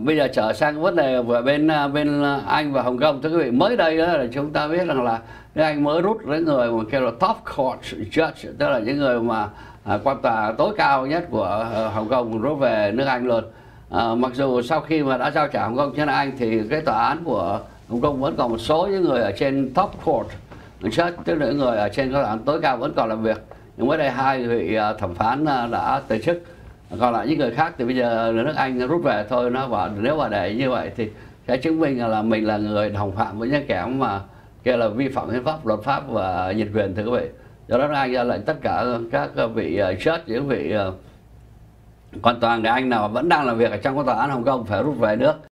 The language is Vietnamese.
bây giờ trở sang vấn đề về bên à, bên à, Anh và Hồng Kông. Thưa quý vị mới đây đó là chúng ta biết rằng là cái Anh mới rút những người mà kêu là top court judge tức là những người mà à, quan tòa tối cao nhất của à, Hồng Kông rút về nước Anh luôn. À, mặc dù sau khi mà đã giao trả Hồng Kông cho nước Anh thì cái tòa án của Hồng Kông vẫn còn một số những người ở trên top court judge tức là những người ở trên tòa án tối cao vẫn còn làm việc. Nhưng mới đây hai vị thẩm phán đã từ chức còn lại những người khác thì bây giờ nước Anh rút về thôi, nó bảo nếu mà để như vậy thì sẽ chứng minh là mình là người đồng phạm với những kẻ mà kia là vi phạm hiến pháp, luật pháp và nhân quyền, thưa quý vị. Do đó Anh ra lệnh tất cả các vị ờ, chết judge những vị ờ, quan toàn người Anh nào vẫn đang làm việc ở trong cái tòa án Hồng Kông phải rút về nước.